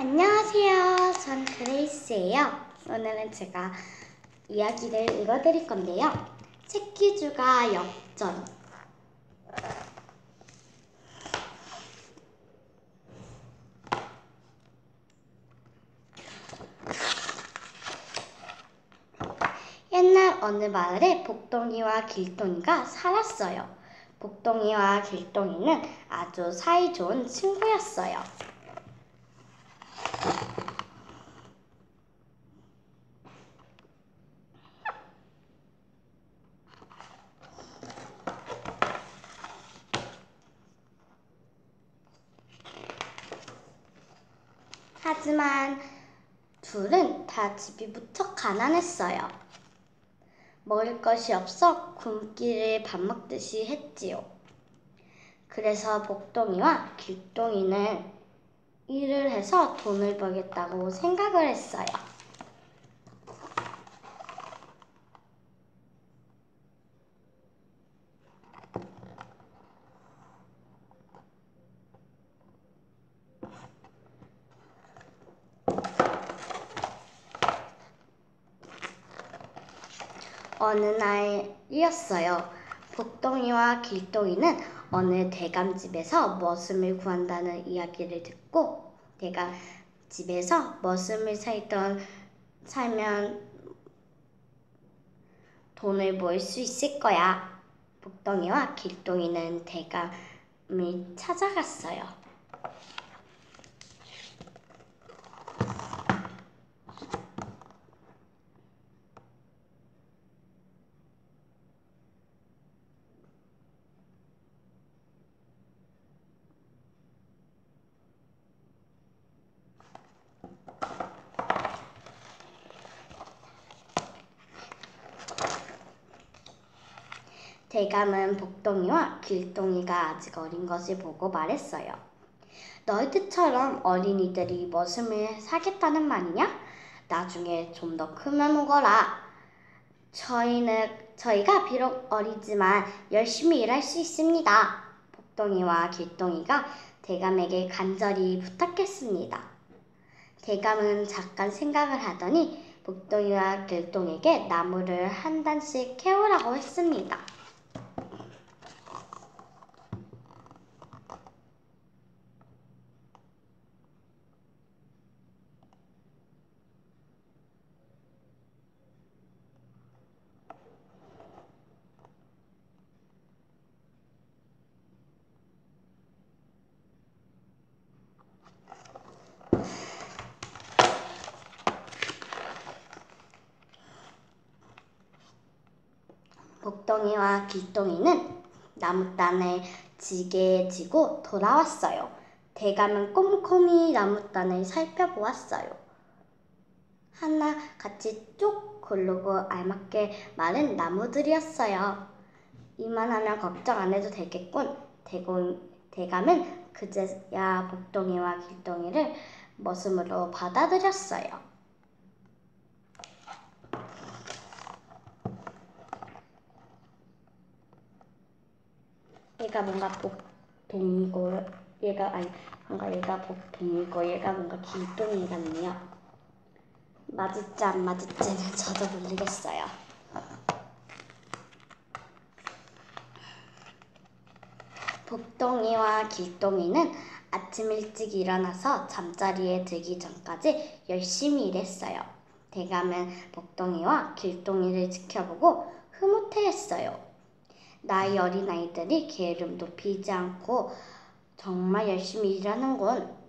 안녕하세요. 전 그레이스예요. 오늘은 제가 이야기를 읽어드릴 건데요. 새끼주가 역전. 옛날 어느 마을에 복동이와 길동이가 살았어요. 복동이와 길동이는 아주 사이좋은 친구였어요. 하지만 둘은 다 집이 무척 가난했어요. 먹을 것이 없어 굶기를 밥 먹듯이 했지요. 그래서 복동이와 길동이는 일을 해서 돈을 벌겠다고 생각을 했어요. 어느 날이었어요. 복동이와 길동이는 어느 대감집에서 머슴을 구한다는 이야기를 듣고 대감집에서 머슴을 살던 살면 돈을 모을 수 있을 거야. 복동이와 길동이는 대감을 찾아갔어요. 대감은 복동이와 길동이가 아직 어린 것을 보고 말했어요. 너희들처럼 어린이들이 머슴을 사겠다는 말이냐? 나중에 좀 더 크면 오거라. 저희는 저희가 비록 어리지만 열심히 일할 수 있습니다. 복동이와 길동이가 대감에게 간절히 부탁했습니다. 대감은 잠깐 생각을 하더니 복동이와 길동에게 나무를 한 단씩 캐오라고 했습니다. 복동이와 길동이는 나무단을 지게 지고 돌아왔어요. 대감은 꼼꼼히 나무단을 살펴보았어요. 하나 같이 쭉 고르고 알맞게 마른 나무들이었어요. 이만하면 걱정 안 해도 되겠군. 대공, 대감은 그제야 복동이와 길동이를 머슴으로 받아들였어요. 얘가 뭔가 복동이고 얘가 아니 뭔가 얘가 복동이고 얘가 뭔가 길동이 같네요. 맞을지 안 맞을지는 저도 모르겠어요. 복동이와 길동이는 아침 일찍 일어나서 잠자리에 들기 전까지 열심히 일했어요. 대감은 복동이와 길동이를 지켜보고 흐뭇해했어요. 나이 어린 아이들이 게으름도 피지 않고 정말 열심히 일하는군.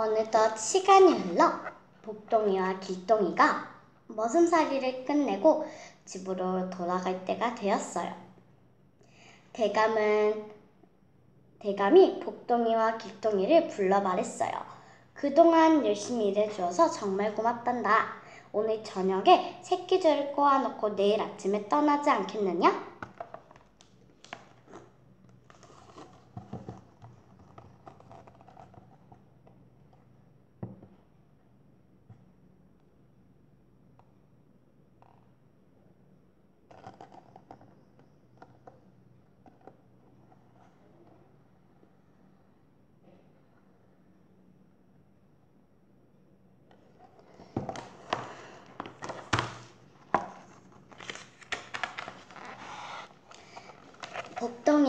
어느덧 시간이 흘러 복동이와 길동이가 머슴살이를 끝내고 집으로 돌아갈 때가 되었어요. 대감은 대감이 복동이와 길동이를 불러 말했어요. 그동안 열심히 일해주어서 정말 고맙단다. 오늘 저녁에 새끼줄을 꼬아놓고 내일 아침에 떠나지 않겠느냐?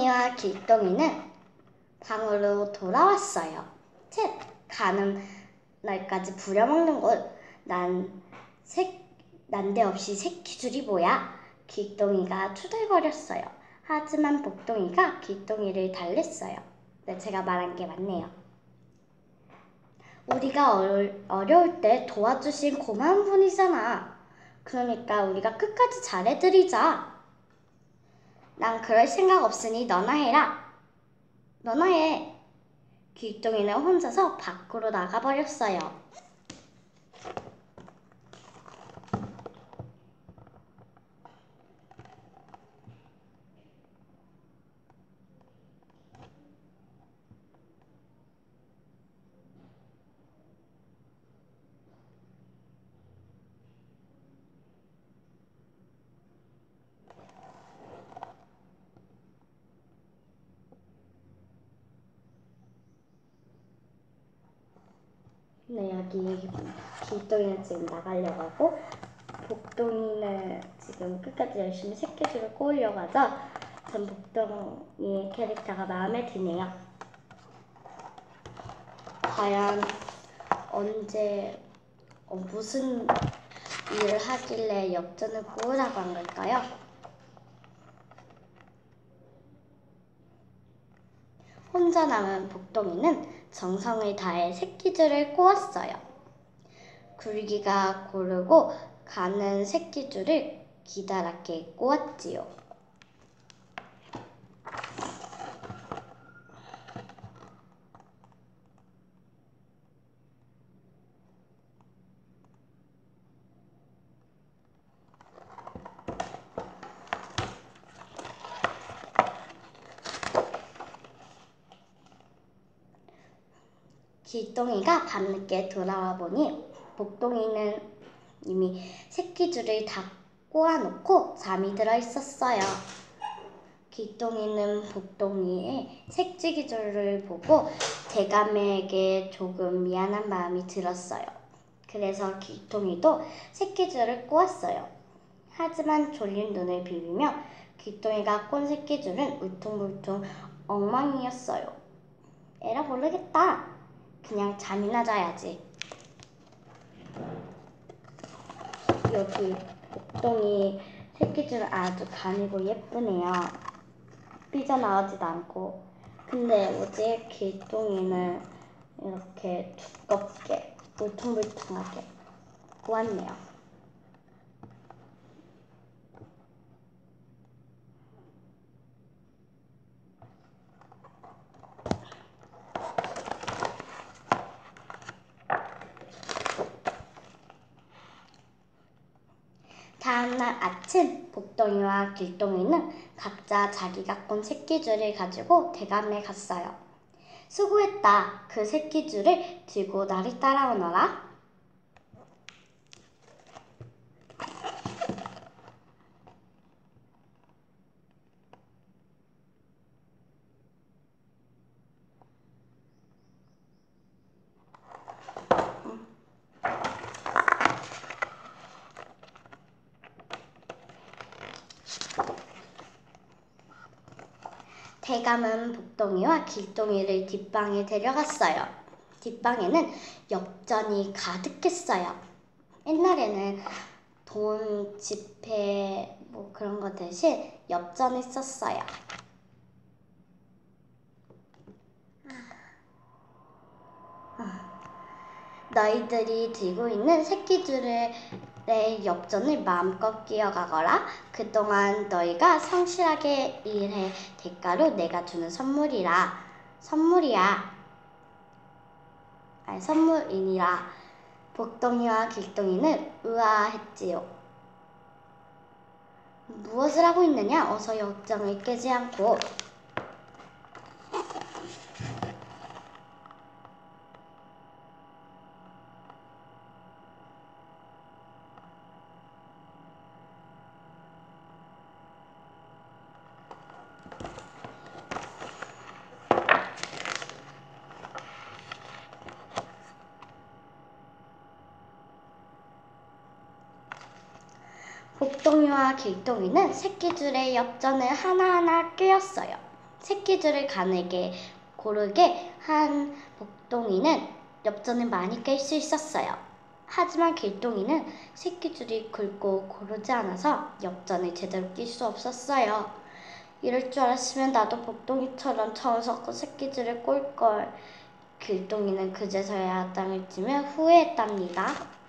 복동이와 길동이는 방으로 돌아왔어요. 쳇! 가는 날까지 부려먹는 것. 난 새, 난데없이 새끼 줄이 뭐야? 길동이가 투덜거렸어요. 하지만 복동이가 길동이를 달랬어요. 네, 제가 말한 게 맞네요. 우리가 어려, 어려울 때 도와주신 고마운 분이잖아. 그러니까 우리가 끝까지 잘해드리자. 난 그럴 생각 없으니 너나 해라. 너나 해. 길동이는 혼자서 밖으로 나가버렸어요. 네, 여기 길동이는 지금 나가려고 하고 복동이는 지금 끝까지 열심히 새끼줄을 꼬으려고 하죠. 전 복동이 캐릭터가 마음에 드네요. 과연 언제 어, 무슨 일을 하길래 엽전을 꼬으라고 한 걸까요? 혼자 남은 복동이는 정성을 다해 새끼줄을 꼬았어요. 굴기가 고르고 가는 새끼줄을 기다랗게 꼬았지요. 길동이가 밤늦게 돌아와 보니 복동이는 이미 새끼줄을 다 꼬아놓고 잠이 들어 있었어요. 길동이는 복동이의 색지기줄을 보고 대감에게 조금 미안한 마음이 들었어요. 그래서 길동이도 새끼줄을 꼬았어요. 하지만 졸린 눈을 비비며 길동이가 꼰 새끼줄은 울퉁불퉁 엉망이었어요. 에라 모르겠다. 그냥 잠이나 자야지. 여기 복동이 새끼줄 아주 가늘고 예쁘네요. 삐져나오지도 않고. 근데 어제 길동이는 이렇게 두껍게 울퉁불퉁하게 꼬았네요. 아침 복동이와 길동이는 각자 자기가 꼰 새끼줄을 가지고 대감에 갔어요. 수고했다. 그 새끼줄을 들고 나를 따라오너라. 대감은 복동이와 길동이를 뒷방에 데려갔어요. 뒷방에는 엽전이 가득했어요. 옛날에는 돈, 지폐, 뭐 그런 거 대신 엽전을 썼어요. 너희들이 들고 있는 새끼줄 의 엽전을 마음껏 끼어가거라. 그동안 너희가 성실하게 일해 대가로 내가 주는 선물이라. 선물이야. 아니, 선물이니라. 복덩이와 길동이는 의아했지요. 무엇을 하고 있느냐? 어서 역정을 깨지 않고. 복동이와 길동이는 새끼줄에 엽전을 하나하나 끼웠어요. 새끼줄을 가늘게 고르게 한 복동이는 엽전을 많이 깰 수 있었어요. 하지만 길동이는 새끼줄이 굵고 고르지 않아서 엽전을 제대로 낄 수 없었어요. 이럴 줄 알았으면 나도 복동이처럼 정석고 새끼줄을 꼴걸. 길동이는 그제서야 땅을 치며 후회했답니다.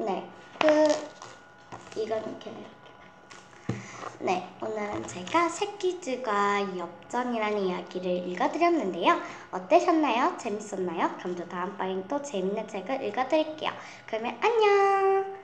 네, 그 이건 이렇게 이렇게. 네, 오늘은 제가 새끼즈가 엽전이라는 이야기를 읽어드렸는데요. 어떠셨나요? 재밌었나요? 그럼 저 다음번엔 또 재밌는 책을 읽어드릴게요. 그러면 안녕!